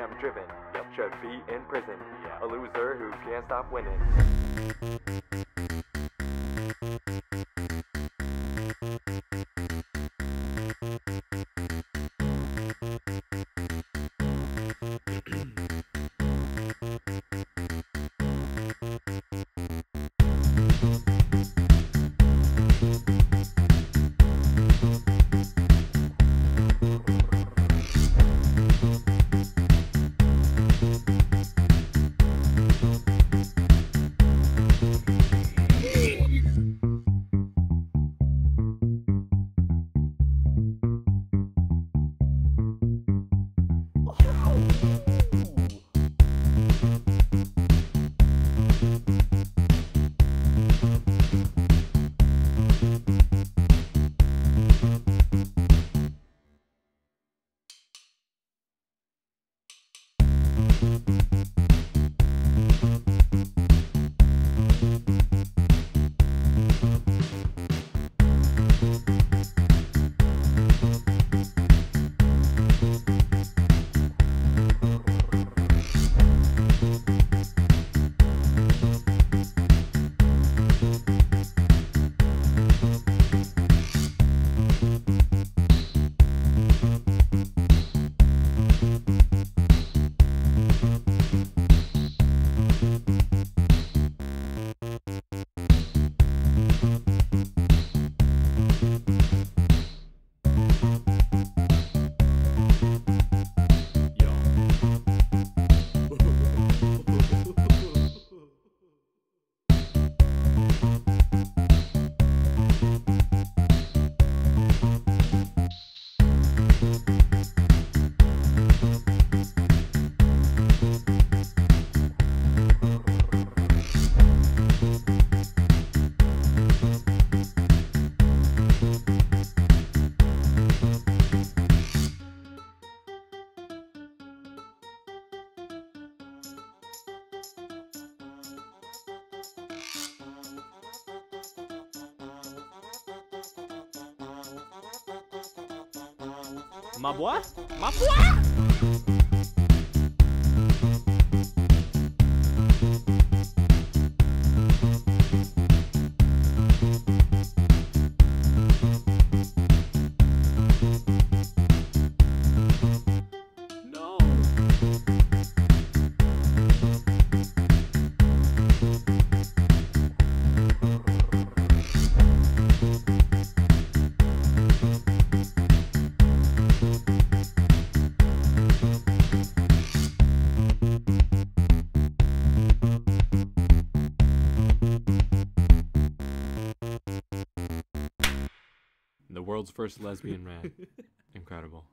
I'm driven, yep, should be in prison. A loser who can't stop winning. Ma bois? Ma foi The world's first lesbian rap. Incredible.